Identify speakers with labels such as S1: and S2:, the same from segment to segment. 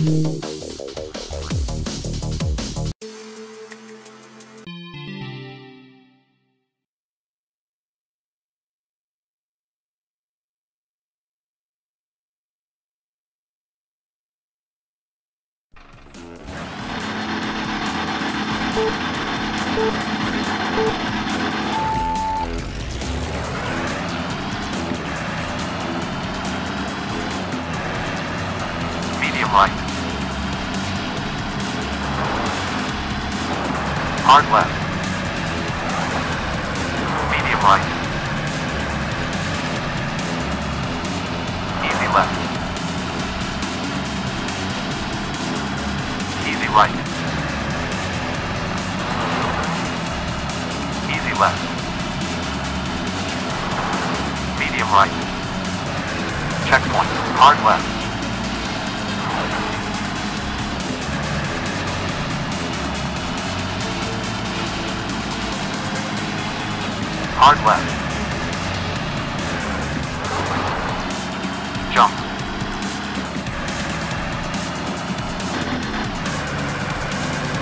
S1: Medium Hard left. Medium right. Easy left. Easy right. Easy left. Medium right. Checkpoint. Hard left. Hard left. Jump.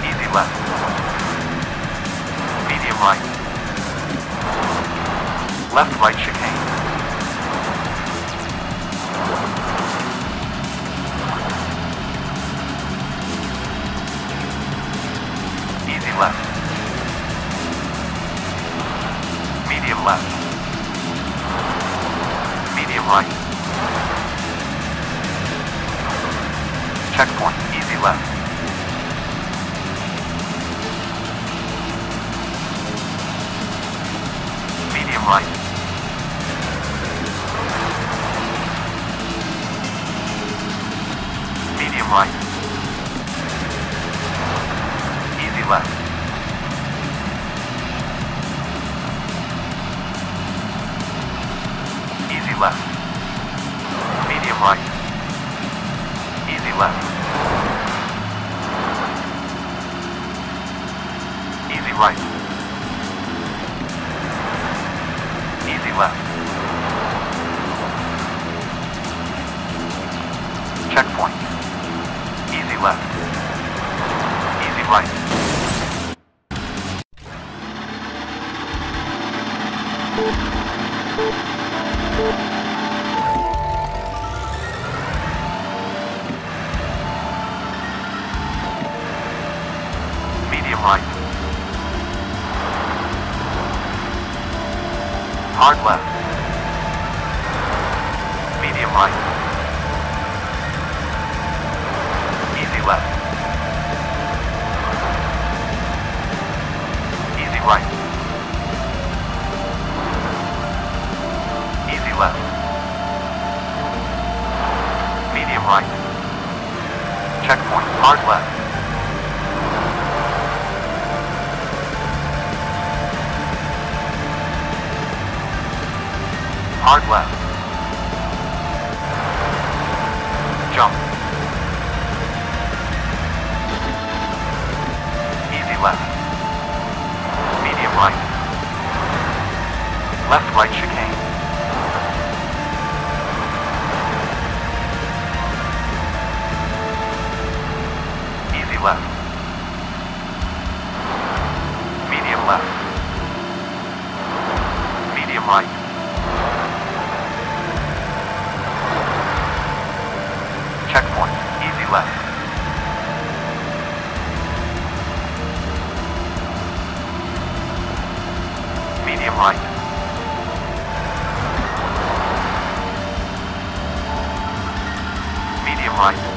S1: Easy left. Medium right. Left right chicane. Easy left. Left. Medium right. Checkpoint. Easy left. Medium right. Left. Medium right. Easy left. Easy right. Easy left. Checkpoint. Easy left. Easy right. Medium Hard left. Hard left. Jump. Easy left. Medium right. Left right chicane. Left. Medium left. Medium right. Checkpoint. Easy left. Medium right. Medium right.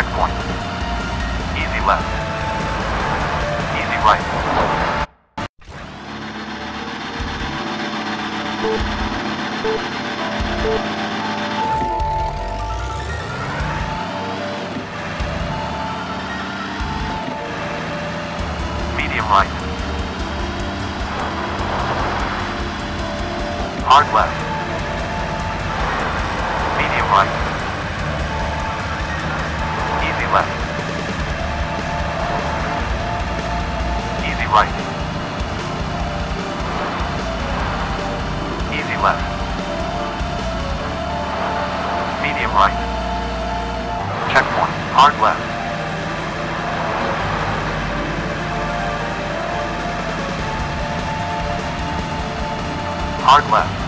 S1: Checkpoint. Easy left. Easy right. Left. Easy right. Easy left. Medium right. Checkpoint. Hard left. Hard left.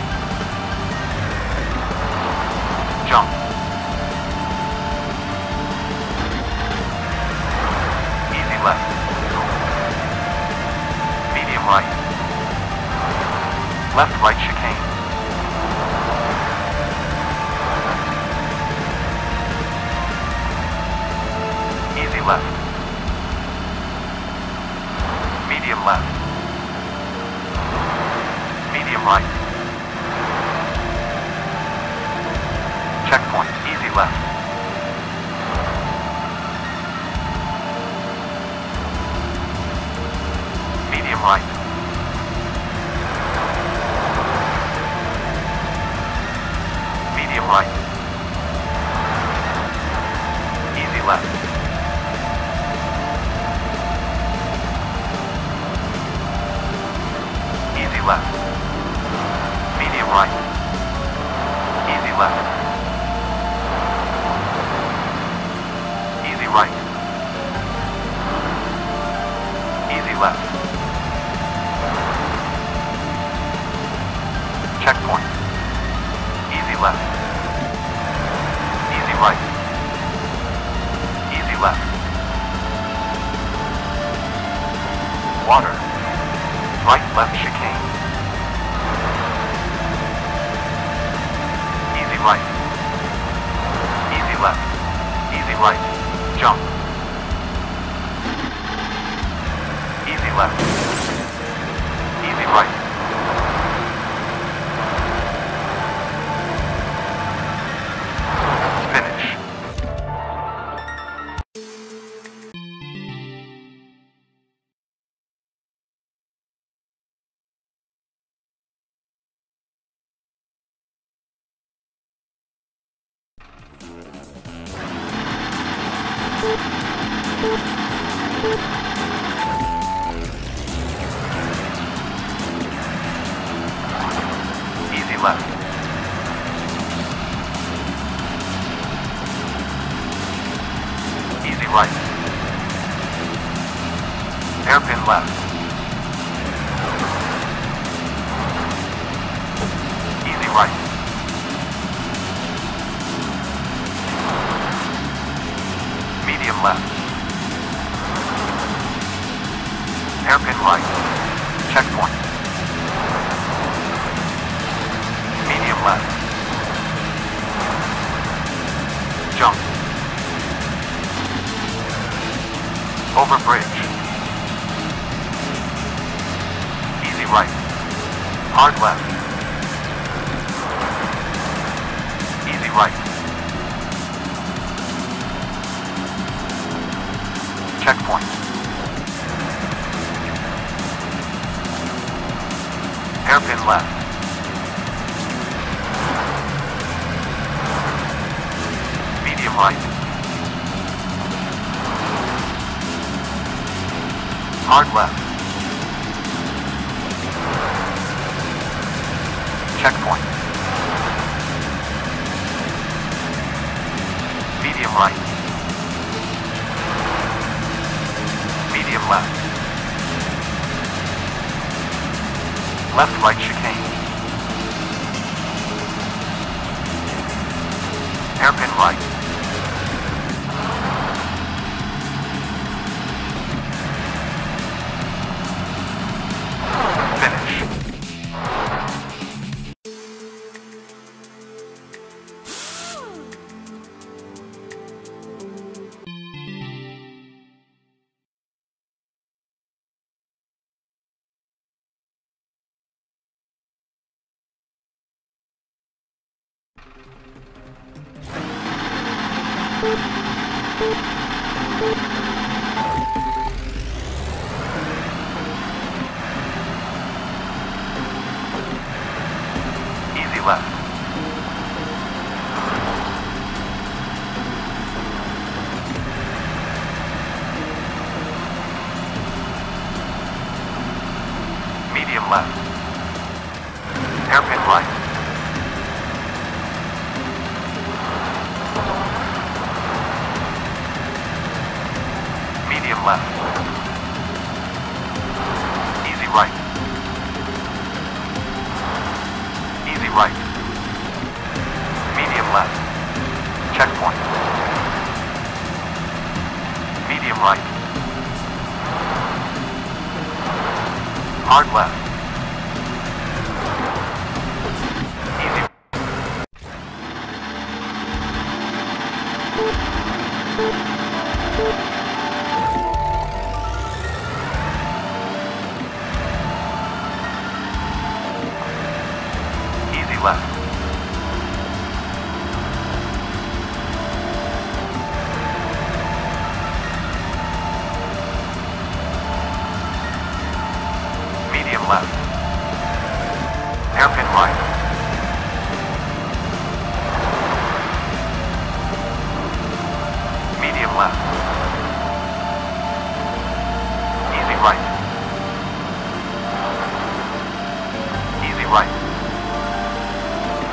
S1: Left right chicane. Left. Checkpoint. Easy left. Easy right. Easy left. Water. Right left chicane. Easy right. Easy left. Easy right. Jump. Easy left. Easy right. Over bridge. Easy right. Hard left. Easy right. Checkpoint. Hairpin left. Medium right. Hard left. Checkpoint. Medium right. Medium left. Left right chicane. Hairpin right. Easy left. Left. Easy right. Easy right. Medium left. Checkpoint. Medium right. Hard left. Easy. Left. Easy right. Easy right.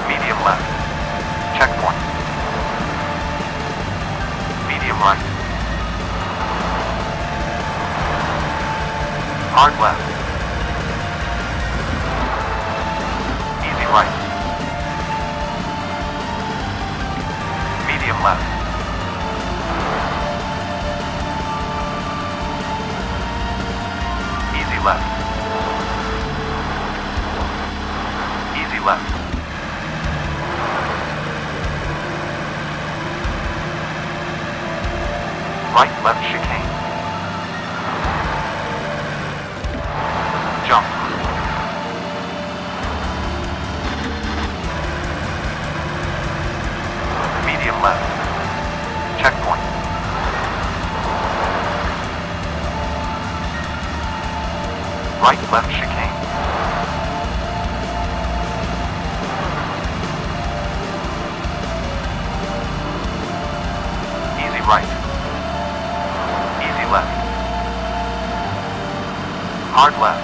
S1: Medium left. Checkpoint. Medium right. Hard left. Left. Right left chicane. Easy right. Easy left. Hard left.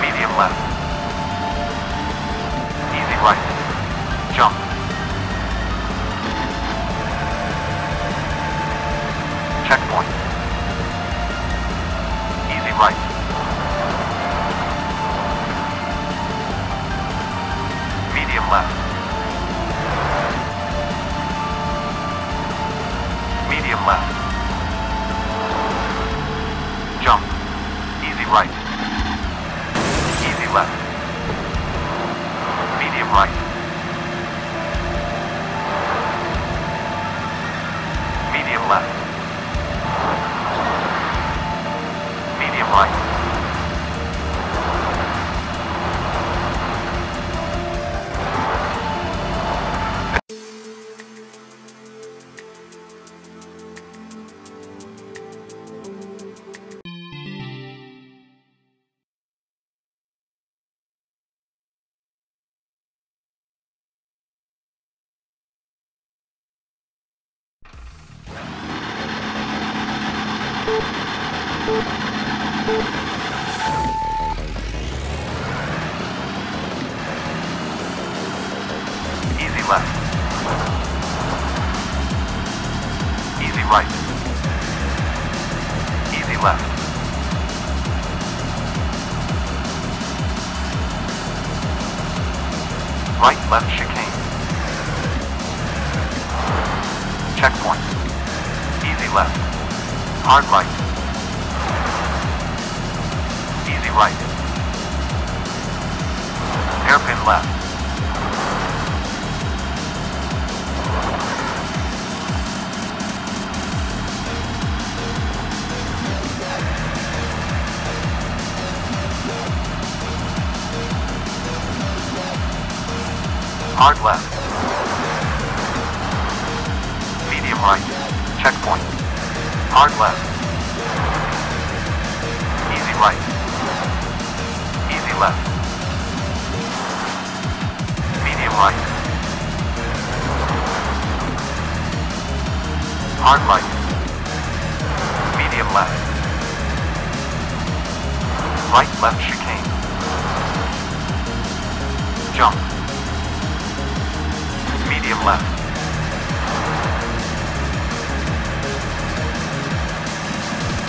S1: Medium left. Easy right. Jump. Checkpoint. Medium left. Medium Easy left. Easy right. Easy left. Right left. Easy left. Hard right. Right. Hairpin left. Hard left. Medium right. Checkpoint. Hard left. Left. Medium right. Hard right. Medium left. Right left chicane. Jump. Medium left.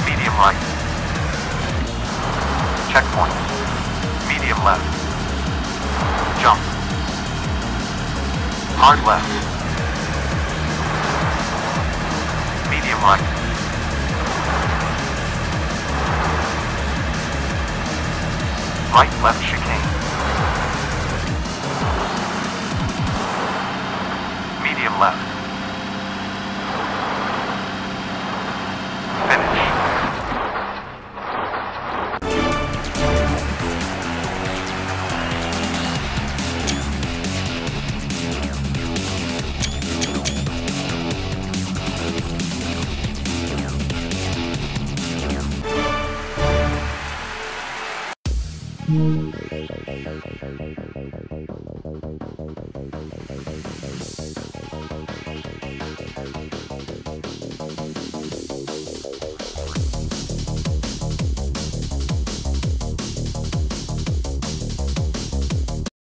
S1: Medium right. Checkpoint. Medium left. Jump. Hard left. Medium right. Right left chicane. Medium left.